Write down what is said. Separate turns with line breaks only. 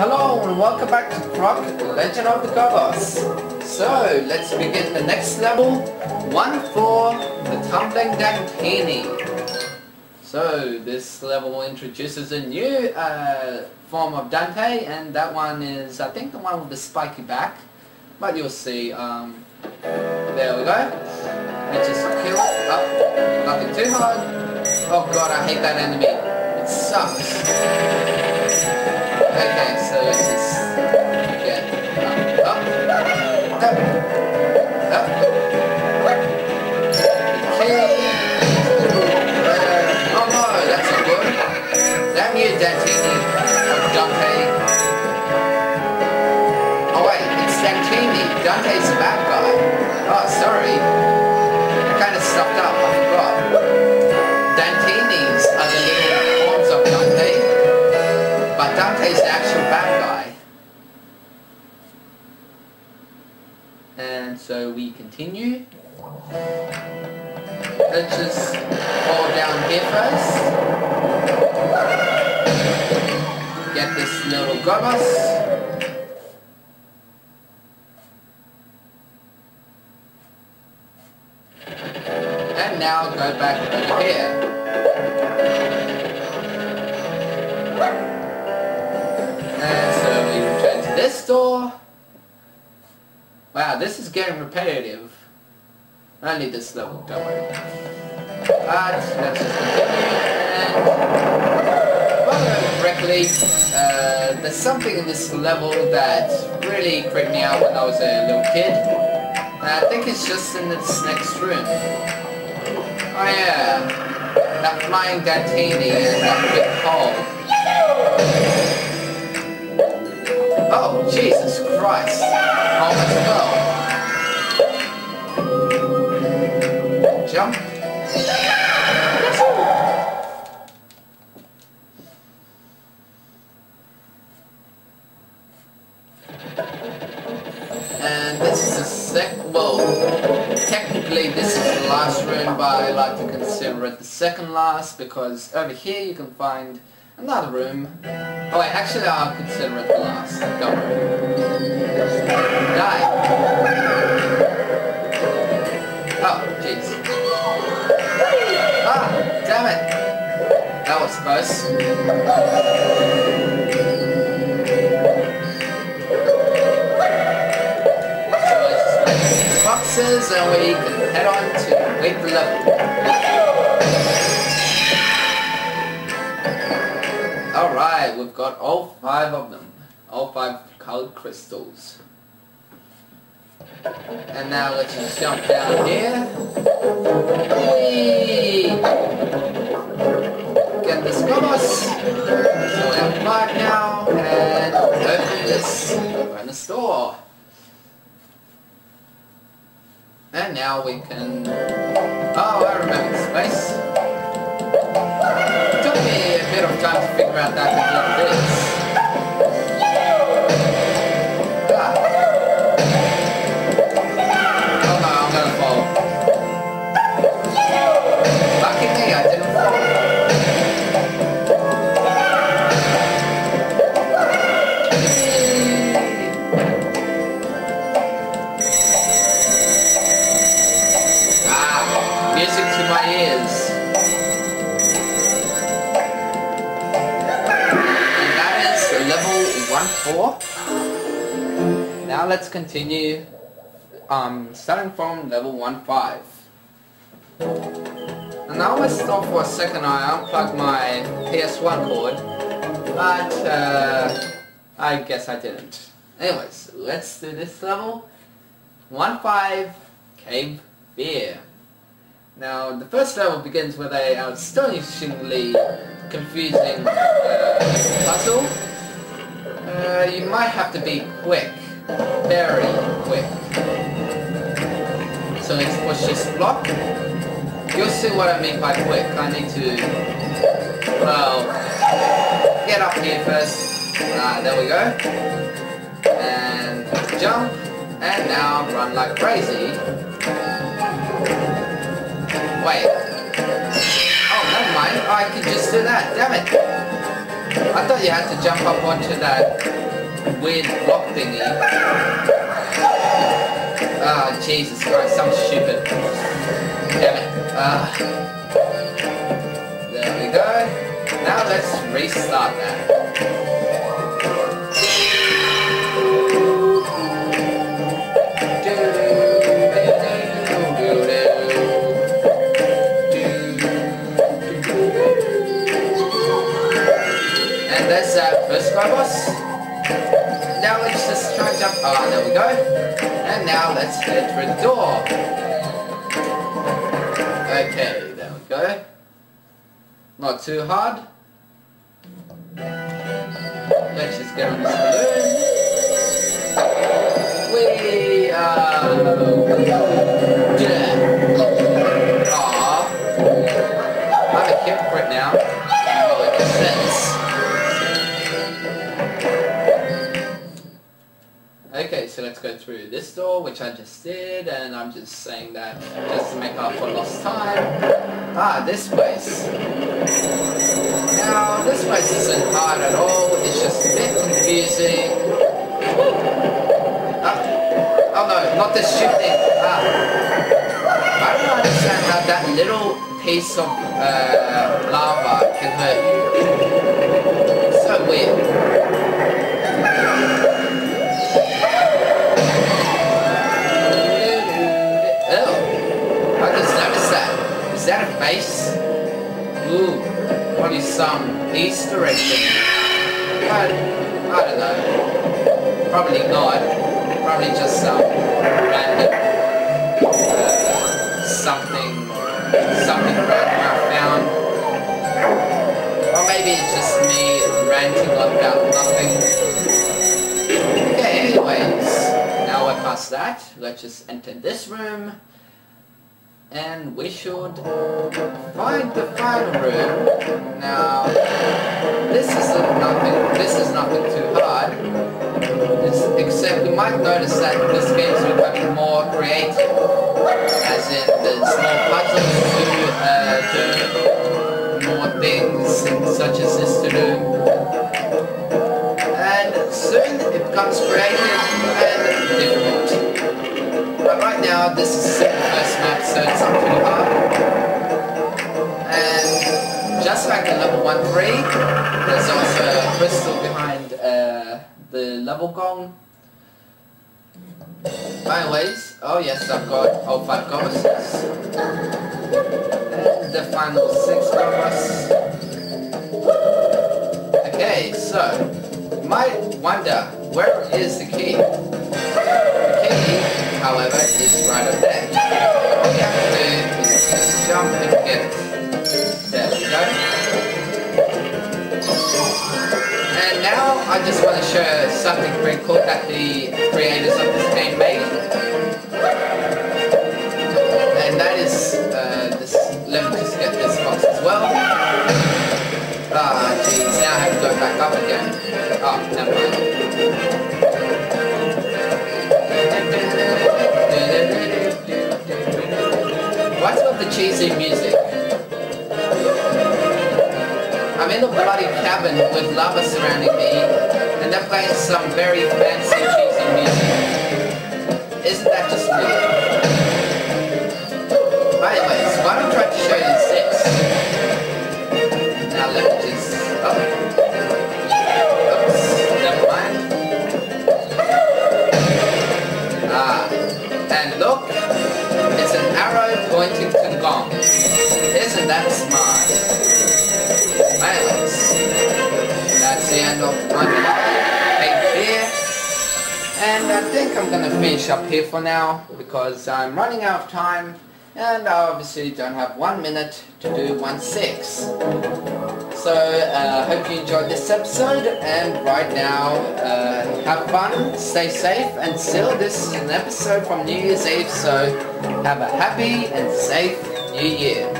Hello and welcome back to Croc Legend of the Gobbos. So, let's begin the next level, one for the Tumbling Dantini. So, this level introduces a new uh, form of Dante, and that one is, I think, the one with the spiky back. But you'll see, um, there we go. Let's just kill it. Nothing too hard. Oh god, I hate that enemy. It sucks. Okay, so it's just up, up, up, up. Okay. Oh no, that's not good. You, Dantini. Dante. Oh wait, it's. Dante's the But Dante's the actual bad guy. And so we continue. Let's just fall down here first. Get this little gobbos. And now go back this door. Wow, this is getting repetitive. Only this level, don't worry. But let's just continue and I remember correctly, uh, there's something in this level that really creeped me out when I was a little kid. And I think it's just in this next room. Oh yeah, that flying Dantini and that big hole. Oh, Jesus Christ. Almost fell. Jump. And this is the sec well technically this is the last room but I like to consider it the second last because over here you can find another room. Oh wait, actually I'll consider it the last. Don't worry. Die. Oh, jeez. Ah, damn it. That was close. boxes and we can head on to the level. Got all five of them. All five colored crystals. And now let's just jump down here. Whee! Get this gobbos. So we have five now and open this. We're in the store. And now we can... Oh, I remember this place. It took me a bit of time to figure out that 1-4. Now let's continue um, starting from level 1-5. And now almost thought for a second I unplugged my PS1 cord, but uh, I guess I didn't. Anyways, let's do this level. 1-5 Cave Fear. Now, the first level begins with a astonishingly confusing uh, puzzle. Uh, you might have to be quick, very quick. So let's push this block. You'll see what I mean by quick. I need to, well, get up here first. Ah, there we go. And jump. And now run like crazy. Wait. Oh, never mind. I can just do that. Damn it. I thought you had to jump up onto that weird block thingy. Ah, Jesus Christ, I'm stupid. Damn it. Ah. There we go. Now let's restart that. That's our first boss. Now let's just try and jump. Ah, there we go. And now let's head through the door. Okay, there we go. Not too hard. Let's just get on this balloon. We are. Yeah. Aw. I'm a hypocrite now. Oh, it Okay, so let's go through this door, which I just did, and I'm just saying that just to make up for lost time. Ah, this place. Now, this place isn't hard at all, it's just a bit confusing. Ah, oh no, not this shooting. Ah. I don't understand how that little piece of uh, lava can hurt you. So weird. That. Is that a face? Ooh, probably some Easter egg thing. I, I don't know. Probably not. Probably just some random uh, something, something random I found. Or maybe it's just me ranting about nothing. Okay, anyways, now we're past that. Let's just enter this room. And we should find the final room. Now, this is nothing. This is nothing too hard. It's, except we might notice that this game is becoming more creative, as in there's more puzzles to uh, do, more things such as this to do, and soon it becomes creative and difficult. But right now, this is the first map, so it's not too hard. And just like in level 1-3, there's also a crystal behind uh, the level gong. Anyways, oh yes, I've got all five ghosts. And the final six ghosts. Okay, so, you might wonder, where is the key? The key however, is right up there. There we go. And now I just want to show something pretty cool that the creators of this game made. And that is, uh, this, let me just get this box as well. Ah, jeez, now I have to go back up again. Oh, never mind. Cheesy music? I'm in a bloody cabin with lava surrounding me, and they're playing some very fancy cheesy music. Isn't that just weird? But anyways, why don't I try to show you this? Now let me just... Oh. Oops, Isn't that smart? Anyways, that's the end of page here. And I think I'm gonna finish up here for now because I'm running out of time and I obviously don't have one minute to do one six. So I uh, hope you enjoyed this episode and right now uh, have fun, stay safe and still this is an episode from New Year's Eve so have a happy and safe New Year.